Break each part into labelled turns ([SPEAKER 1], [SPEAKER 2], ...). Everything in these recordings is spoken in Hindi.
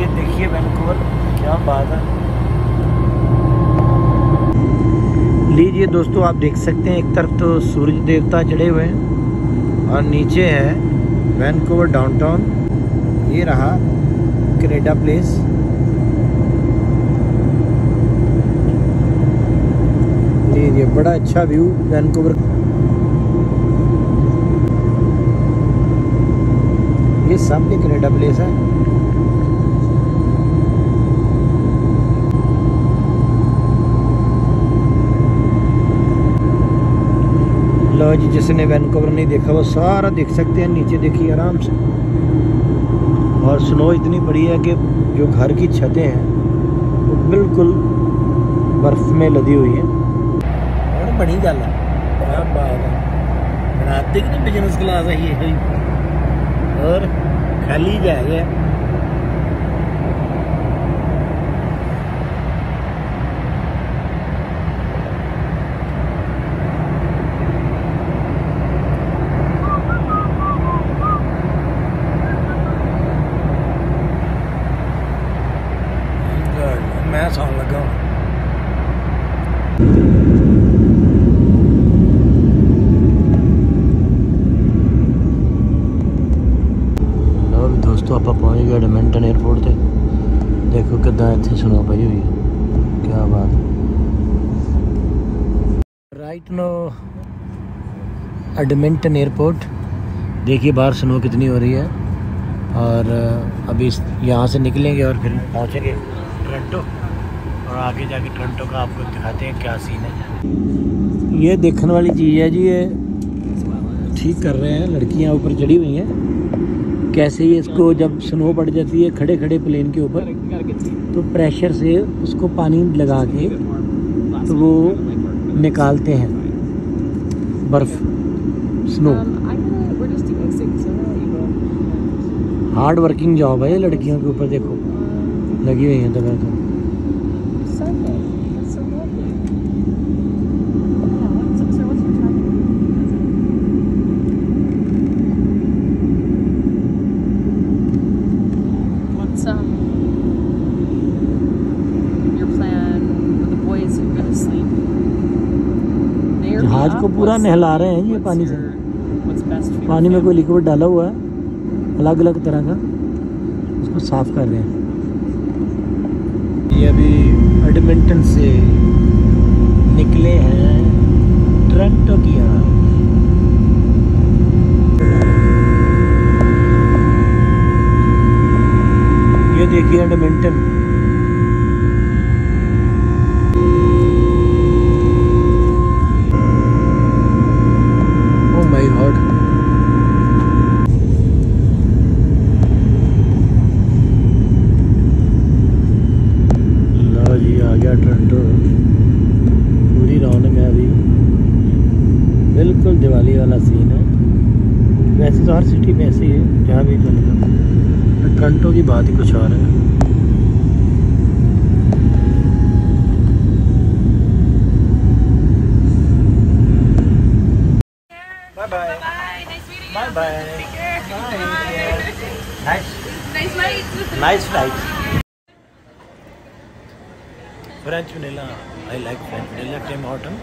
[SPEAKER 1] ये देखिए वैनकूवर क्या बात है। लीजिए दोस्तों, आप देख सकते हैं, एक तरफ़ तो सूरज देवता चढ़े हुए हैं और नीचे है वैनकूवर डाउनटाउन ये रहा कनेडा प्लेस लीजिए, बड़ा अच्छा व्यू वैनकूवर ये सामने कनेडा प्लेस है। लो जी, जिसने वैनकूवर नहीं देखा, वो सारा देख सकते हैं, नीचे देखिए आराम से। और स्नो इतनी बड़ी है कि जो घर की छतें हैं, वो तो बिल्कुल बर्फ़ में लदी हुई है। और बड़ी गल है। बनाते कि नहीं बिज़नेस क्लास है ये? और खाली जा that's on Lagoon. दोस्तों आप पहुँच गए एडमिंटन एयरपोर्ट से देखो किदा इतने सुना पाई हुई है क्या बात राइट नो एडमेंटन एयरपोर्ट देखिए बाहर स्नो कितनी हो रही है और अभी यहाँ से निकलेंगे और फिर पहुँचेंगे टोरंटो और आगे जाके टोरंटो का आपको दिखाते हैं क्या सीन है। ये देखने वाली चीज़ है जी ये ठीक कर रहे हैं लड़कियाँ ऊपर चढ़ी हुई हैं। कैसे ही इसको जब स्नो पड़ जाती है खड़े खड़े प्लेन के ऊपर तो प्रेशर से उसको पानी लगा के तो वो निकालते हैं बर्फ़ स्नो हार्ड वर्किंग जॉब है ये लड़कियों के ऊपर देखो। लगी हुई हैं दबा तो जहाज़ को पूरा नहला रहे हैं ये पानी से। पानी में कोई लिक्विड डाला हुआ है अलग अलग तरह का। उसको साफ़ कर रहे हैं। ये अभी एडमिंटन से निकले हैं टोरंटो की यहाँ ये देखिए एडमिंटन ओ माय गॉड लो जी आ गया टोरंटो पूरी रौनक है अभी बिल्कुल दिवाली वाला सीन है। वैसे तो हर सिटी में ऐसे ही है जहाँ भी चले जाओ। टोरंटो की बात ही कुछ और है। French vanilla I like French vanilla time autumn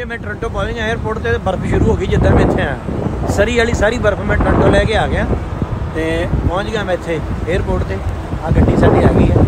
[SPEAKER 1] ਜੀ ਮੈਂ ਟੋਰਾਂਟੋ ਪਹੁੰਚ ਗਿਆ 에어ਪੋਰਟ ਤੇ ਬਰਫ਼ ਸ਼ੁਰੂ ਹੋ ਗਈ ਜਿੱਦਾਂ ਮੈਂ ਇੱਥੇ ਆਇਆ ਸਰੀ ਵਾਲੀ ਸਾਰੀ ਬਰਫ਼ ਮੈਂ ਟੋਰਾਂਟੋ ਲੈ ਕੇ ਆ ਗਿਆ ਤੇ ਪਹੁੰਚ ਗਿਆ ਮੈਂ ਇੱਥੇ 에어ਪੋਰਟ ਤੇ ਆ ਗੱਡੀ ਸਾਡੀ ਆ ਗਈ ਹੈ